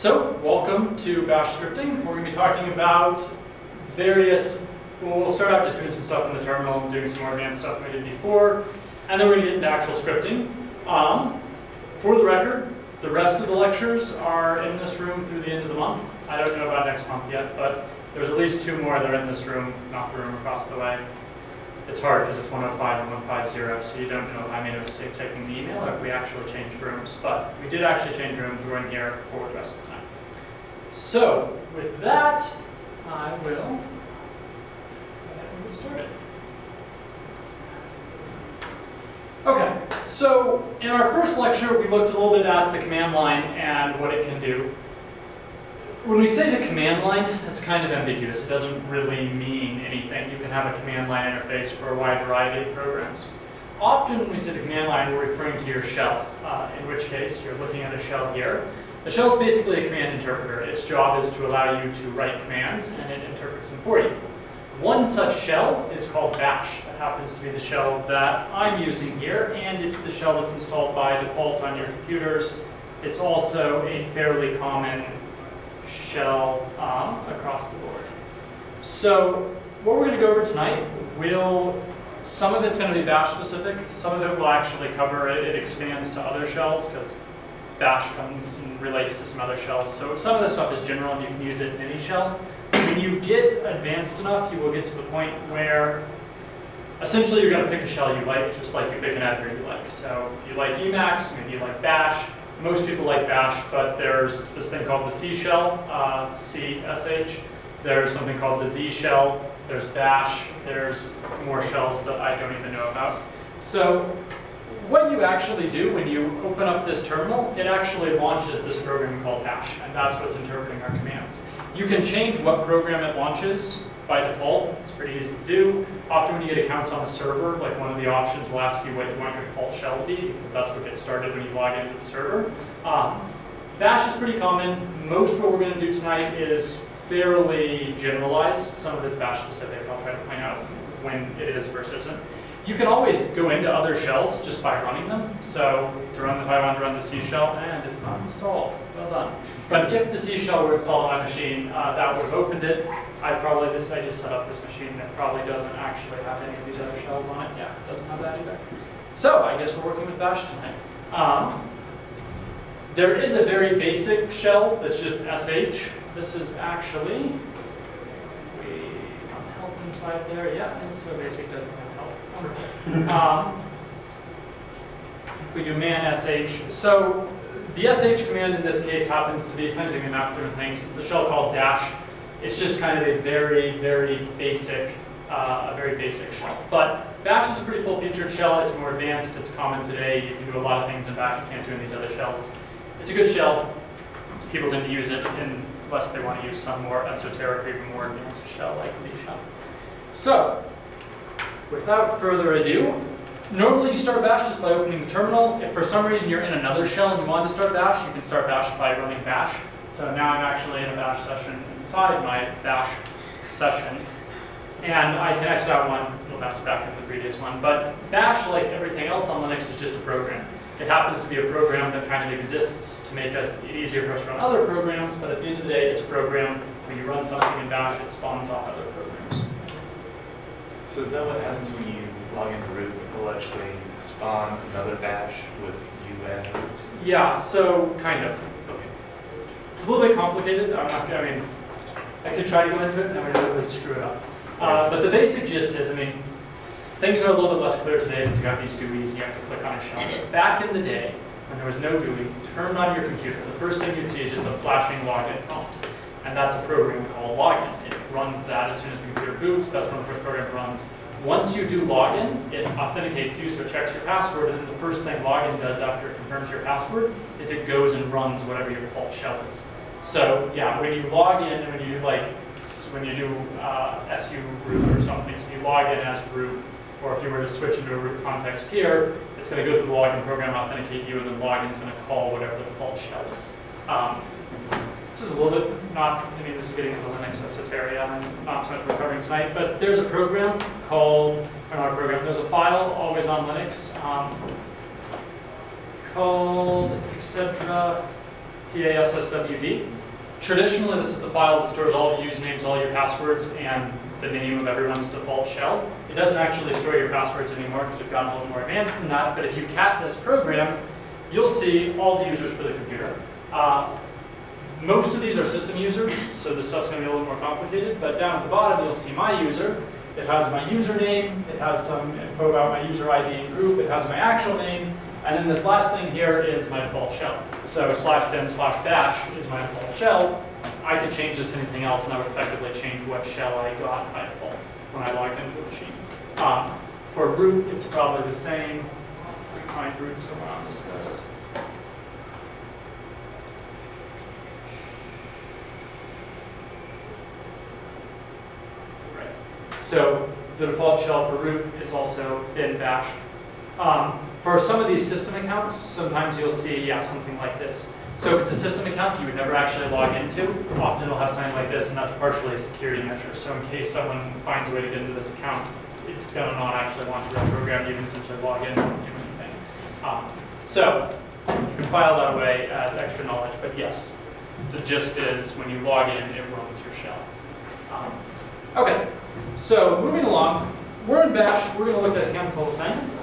So, welcome to Bash Scripting. We're going to be talking about various, well, we'll start out just doing some stuff in the terminal, doing some more advanced stuff we did before, and then we're going to get into actual scripting. Um, for the record, the rest of the lectures are in this room through the end of the month. I don't know about next month yet, but there's at least two more that are in this room, not the room across the way. It's hard because it's 105 and 150, so you don't know if I made a mistake taking the email or if we actually changed rooms. But we did actually change rooms. We're in here for the rest of the time. So with that, I will get started. Okay, so in our first lecture, we looked a little bit at the command line and what it can do. When we say the command line, that's kind of ambiguous. It doesn't really mean anything. You can have a command line interface for a wide variety of programs. Often when we say the command line, we're referring to your shell, uh, in which case you're looking at a shell here. The shell is basically a command interpreter. Its job is to allow you to write commands, and it interprets them for you. One such shell is called bash. That happens to be the shell that I'm using here, and it's the shell that's installed by default on your computers. It's also a fairly common shell um, across the board. So what we're going to go over tonight will, some of it's going to be bash specific, some of it will actually cover it, it expands to other shells because bash comes and relates to some other shells. So some of this stuff is general and you can use it in any shell. When you get advanced enough, you will get to the point where essentially you're going to pick a shell you like, just like you pick an editor you like. So if you like Emacs, maybe you like bash, most people like bash, but there's this thing called the C shell, uh, CSH. There's something called the Z shell. There's bash. There's more shells that I don't even know about. So what you actually do when you open up this terminal, it actually launches this program called bash, and that's what's interpreting our commands. You can change what program it launches by default. It's pretty easy to do. Often when you get accounts on a server, like one of the options will ask you what you want your default shell to be, because that's what gets started when you log into the server. Um, Bash is pretty common. Most of what we're going to do tonight is fairly generalized. Some of it's Bash specific. I'll try to point out when it is versus isn't. You can always go into other shells just by running them. So to run, if I want to run the C shell, and it's not installed. Well done. But if the C shell were installed on my machine, uh, that would have opened it. I probably just I just set up this machine that probably doesn't actually have any of these other shells on it. Yeah, it doesn't have that either. So I guess we're working with Bash tonight. Um, there is a very basic shell that's just sh. This is actually we help inside there. Yeah, so basic doesn't have. Um, if we do man sh, so the sh command in this case happens to be you can map different things. It's a shell called dash it's just kind of a very, very basic, uh, a very basic shell. But Bash is a pretty full-featured shell. It's more advanced. It's common today. You can do a lot of things in Bash you can't do in these other shells. It's a good shell. People tend to use it unless they want to use some more esoteric or even more advanced shell like Z shell. So, without further ado, normally you start Bash just by opening the terminal. If for some reason you're in another shell and you want to start Bash, you can start Bash by running Bash. So now I'm actually in a bash session inside my bash session. And I can exit out one, it'll bounce back to the previous one. But bash, like everything else on Linux, is just a program. It happens to be a program that kind of exists to make us it easier for us to run other programs, but at the end of the day, it's a program. When you run something in bash, it spawns off other programs. So is that what happens when you log into root? It'll actually spawn another bash with you as root? Yeah, so kind of. Okay. It's a little bit complicated. I'm not, I mean, I could try to go into it, and I'm going to really screw it up. Uh, but the basic gist is, I mean, things are a little bit less clear today because you got these GUIs and you have to click on a shell. Back in the day, when there was no GUI, turn on your computer. The first thing you'd see is just a flashing login prompt. And that's a program called login. Runs that as soon as the computer boots. That's when the first program runs. Once you do login, it authenticates you, so it checks your password, and then the first thing login does after it confirms your password is it goes and runs whatever your default shell is. So yeah, when you log in, and when you like, when you do uh, su root or something, so you log in as root, or if you were to switch into a root context here, it's going to go through the login program, authenticate you, and then login's going to call whatever the default shell is. Um, this is a little bit not, I mean, this is getting into Linux esoteria and not so much we're covering tonight, but there's a program called, or not a program, there's a file always on Linux um, called etc P-A-S-S-W-D. Traditionally, this is the file that stores all of your usernames, all your passwords, and the name of everyone's default shell. It doesn't actually store your passwords anymore because we've gotten a little more advanced than that, but if you cat this program, you'll see all the users for the computer. Uh, most of these are system users, so this stuff's going to be a little more complicated, but down at the bottom, you'll see my user. It has my username, it has some info about my user ID and group, it has my actual name, and then this last thing here is my default shell. So slash bin slash dash is my default shell. I could change this to anything else, and I would effectively change what shell I got by default when I logged into the machine. Um, for root, it's probably the same. We find root somewhere on this list. So the default shell for root is also bin bash. Um, for some of these system accounts, sometimes you'll see, yeah, something like this. So if it's a system account you would never actually log into, often it'll have something like this, and that's partially a security measure. So in case someone finds a way to get into this account, it's going to not actually want to run the program, you can essentially log in and anything. Um, so you can file that away as extra knowledge, but yes, the gist is when you log in, it runs your shell. Um, okay, so moving along, we're in Bash. We're going to look at a handful of things.